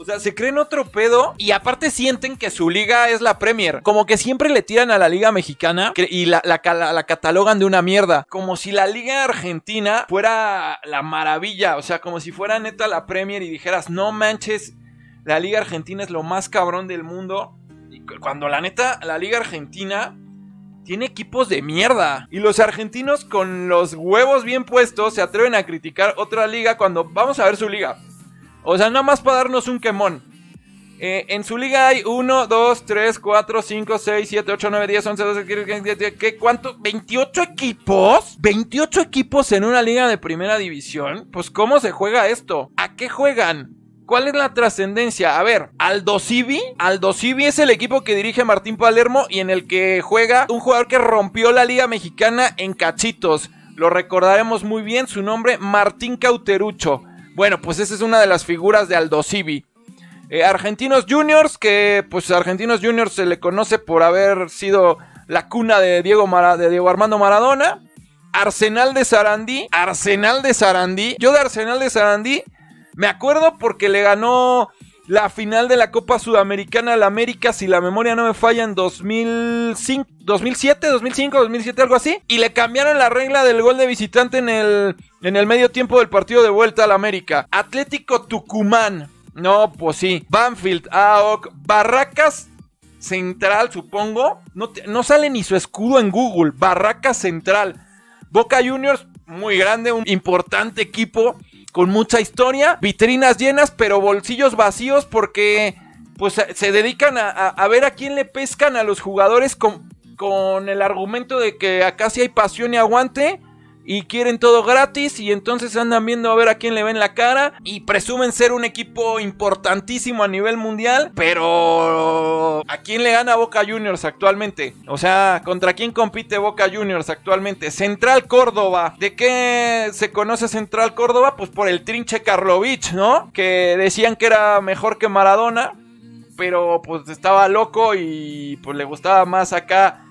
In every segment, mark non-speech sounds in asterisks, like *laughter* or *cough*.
O sea, se creen otro pedo y aparte sienten que su liga es la Premier. Como que siempre le tiran a la liga mexicana y la, catalogan de una mierda. Como si la liga argentina fuera la maravilla. O sea, como si fuera neta la Premier y dijeras, no manches, la liga argentina es lo más cabrón del mundo. Y cuando la neta, la liga argentina tiene equipos de mierda. Y los argentinos con los huevos bien puestos se atreven a criticar otra liga cuando vamos a ver su liga. O sea, nada más para darnos un quemón. Eh, en su liga hay 1, 2, 3, 4, 5, 6, 7, 8, 9, 10, 11, 12, ¿qué? ¿Cuánto? ¿28 equipos? ¿28 equipos en una liga de primera división? Pues ¿cómo se juega esto? ¿A qué juegan? ¿Cuál es la trascendencia? A ver, Aldo Civi. Aldo Civi es el equipo que dirige Martín Palermo y en el que juega un jugador que rompió la liga mexicana en cachitos. Lo recordaremos muy bien, su nombre Martín Cauterucho. Bueno, pues esa es una de las figuras de Aldo Civi. Eh, Argentinos Juniors, que pues Argentinos Juniors se le conoce por haber sido la cuna de Diego, de Diego Armando Maradona. Arsenal de Sarandí, Arsenal de Sarandí. Yo de Arsenal de Sarandí me acuerdo porque le ganó la final de la Copa Sudamericana al América, si la memoria no me falla, en 2005, 2007, 2005, 2007, algo así. Y le cambiaron la regla del gol de visitante en el, en el medio tiempo del partido de vuelta al América. Atlético Tucumán. No, pues sí. Banfield, AOC, Barracas Central, supongo. No, no sale ni su escudo en Google. Barracas Central. Boca Juniors, muy grande, un importante equipo con mucha historia, vitrinas llenas, pero bolsillos vacíos porque pues se dedican a, ver a quién le pescan a los jugadores con, con el argumento de que acá sí hay pasión y aguante y quieren todo gratis y entonces andan viendo a ver a quién le ven la cara y presumen ser un equipo importantísimo a nivel mundial, pero ¿a quién le gana Boca Juniors actualmente? O sea, ¿contra quién compite Boca Juniors actualmente? Central Córdoba. ¿De qué se conoce Central Córdoba? Pues por el trinche Karlovich, ¿no? Que decían que era mejor que Maradona, pero pues estaba loco y pues le gustaba más acá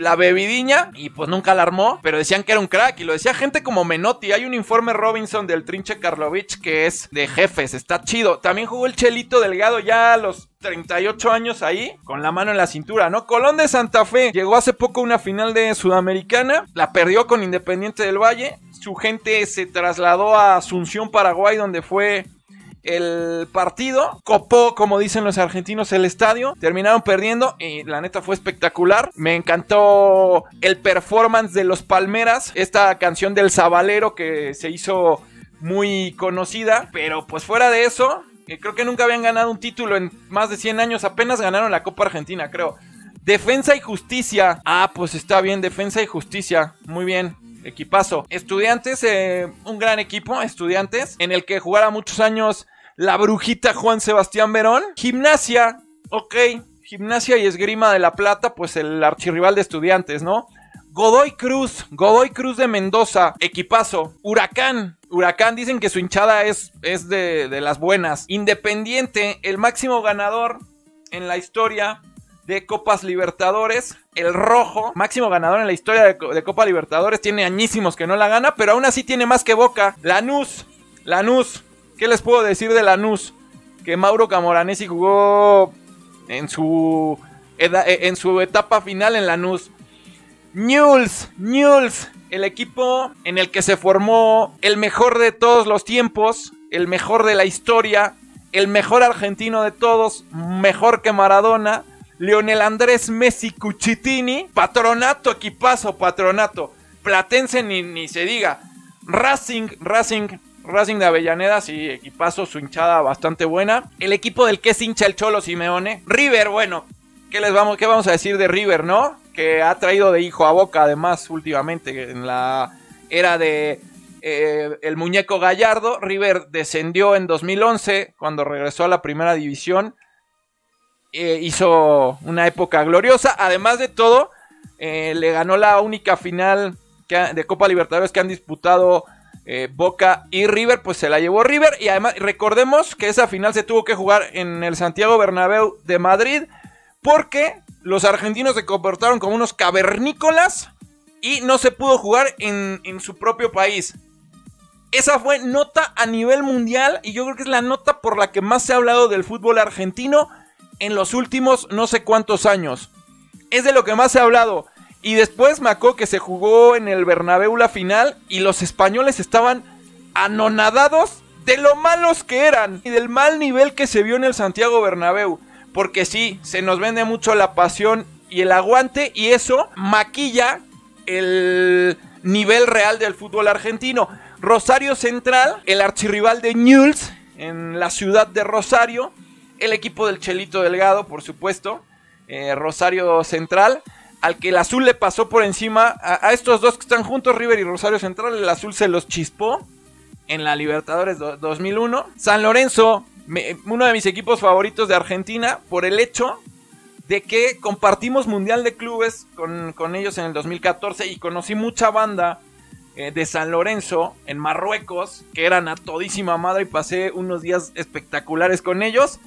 la bebidiña y pues nunca la armó, pero decían que era un crack y lo decía gente como Menotti. Hay un informe Robinson del Trinche Karlovich que es de jefes, está chido. También jugó el Chelito Delgado ya a los 38 años ahí, con la mano en la cintura, ¿no? Colón de Santa Fe llegó hace poco a una final de Sudamericana, la perdió con Independiente del Valle. Su gente se trasladó a Asunción, Paraguay, donde fue el partido, copó, como dicen los argentinos, el estadio, terminaron perdiendo y la neta fue espectacular. Me encantó el performance de los Palmeras, esta canción del Zabalero que se hizo muy conocida, pero pues fuera de eso, eh, creo que nunca habían ganado un título en más de 100 años, apenas ganaron la Copa Argentina, creo. Defensa y justicia. Ah, pues está bien, defensa y justicia. Muy bien equipazo. Estudiantes, eh, un gran equipo, estudiantes, en el que jugara muchos años la brujita Juan Sebastián Verón. Gimnasia, ok, gimnasia y esgrima de la plata, pues el archirrival de estudiantes, ¿no? Godoy Cruz, Godoy Cruz de Mendoza, equipazo. Huracán, Huracán dicen que su hinchada es, es de, de las buenas. Independiente, el máximo ganador en la historia de Copas Libertadores. El rojo, máximo ganador en la historia de, Copa Libertadores, tiene añísimos que no la gana, pero aún así tiene más que Boca. Lanús, Lanús, ¿qué les puedo decir de Lanús? Que Mauro Camoranesi jugó en su, en su etapa final en Lanús. Newell's, Newell's, el equipo en el que se formó el mejor de todos los tiempos, el mejor de la historia, el mejor argentino de todos, mejor que Maradona, Leonel Andrés Messi Cuchitini, patronato, equipazo, patronato. Platense ni, ni se diga. Racing, Racing, Racing de Avellaneda, sí, equipazo, su hinchada bastante buena. El equipo del que es hincha el Cholo Simeone. River, bueno, ¿qué les vamos, qué vamos a decir de River, no? Que ha traído de hijo a boca, además, últimamente, en la era de eh, el muñeco Gallardo. River descendió en 2011, cuando regresó a la primera división. Eh, hizo una época gloriosa. Además de todo, eh, le ganó la única final de Copa Libertadores que han disputado eh, Boca y River, pues se la llevó River. Y además, recordemos que esa final se tuvo que jugar en el Santiago Bernabéu de Madrid, porque los argentinos se comportaron como unos cavernícolas y no se pudo jugar en, en su propio país. Esa fue nota a nivel mundial y yo creo que es la nota por la que más se ha hablado del fútbol argentino en los últimos no sé cuántos años. Es de lo que más ha hablado. Y después me que se jugó en el Bernabéu la final y los españoles estaban anonadados de lo malos que eran y del mal nivel que se vio en el Santiago Bernabéu. Porque sí, se nos vende mucho la pasión y el aguante y eso maquilla el nivel real del fútbol argentino. Rosario Central, el archirrival de Newell's en la ciudad de Rosario, el equipo del Chelito Delgado, por supuesto, eh, Rosario Central, al que el azul le pasó por encima a, estos dos que están juntos, River y Rosario Central, el azul se los chispó en la Libertadores 2001. San Lorenzo, uno de mis equipos favoritos de Argentina, por el hecho de que compartimos Mundial de Clubes con, con ellos en el 2014 y conocí mucha banda eh, de San Lorenzo en Marruecos, que eran a todísima madre y pasé unos días espectaculares con ellos.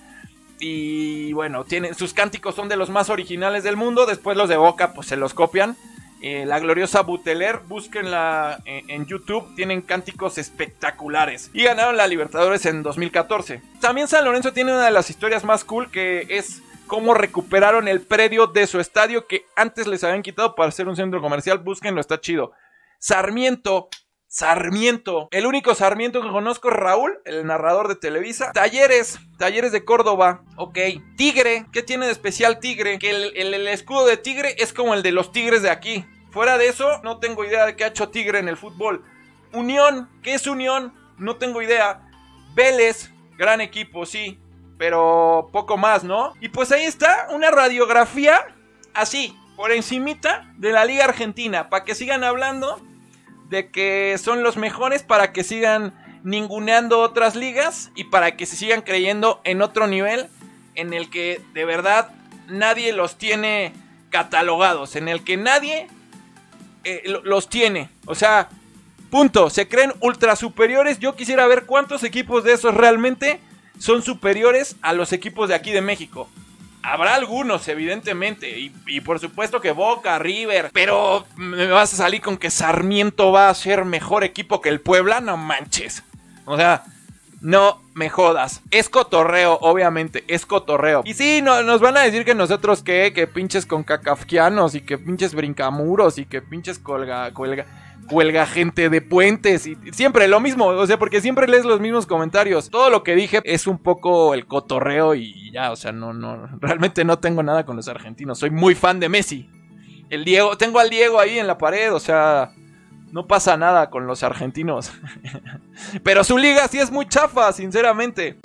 Y bueno, tienen, sus cánticos son de los más originales del mundo. Después los de Boca, pues se los copian. Eh, la gloriosa Buteler, búsquenla en, en, YouTube, tienen cánticos espectaculares. Y ganaron la Libertadores en 2014. También San Lorenzo tiene una de las historias más cool que es cómo recuperaron el predio de su estadio que antes les habían quitado para hacer un centro comercial. Búsquenlo, está chido. Sarmiento Sarmiento. El único Sarmiento que conozco es Raúl, el narrador de Televisa. Talleres, Talleres de Córdoba. Ok. Tigre, ¿qué tiene de especial Tigre? Que el, escudo de Tigre es como el de los Tigres de aquí. Fuera de eso, no tengo idea de qué ha hecho Tigre en el fútbol. Unión, ¿qué es Unión? No tengo idea. Vélez, gran equipo, sí. Pero poco más, ¿no? Y pues ahí está, una radiografía así, por encimita de la Liga Argentina. Para que sigan hablando de que son los mejores para que sigan ninguneando otras ligas y para que se sigan creyendo en otro nivel en el que de verdad nadie los tiene catalogados, en el que nadie eh, los tiene. O sea, punto, se creen ultra superiores. Yo quisiera ver cuántos equipos de esos realmente son superiores a los equipos de aquí de México. Habrá algunos, evidentemente. Y, por supuesto que Boca, River. Pero me vas a salir con que Sarmiento va a ser mejor equipo que el Puebla. No manches. O sea, no me jodas. Es cotorreo, obviamente. Es cotorreo. Y sí, no, nos van a decir que nosotros qué, que pinches con cacafquianos y que pinches brincamuros y que pinches colga, colga huelga gente de puentes y siempre lo mismo, o sea, porque siempre lees los mismos comentarios. Todo lo que dije es un poco el cotorreo y ya, o sea, no, no, *laughs* realmente no tengo nada con los argentinos. Soy muy fan de Messi. El Diego, tengo al Diego ahí en la pared, o sea, no pasa nada con los argentinos. *laughs* Pero su liga sí es muy chafa, sinceramente.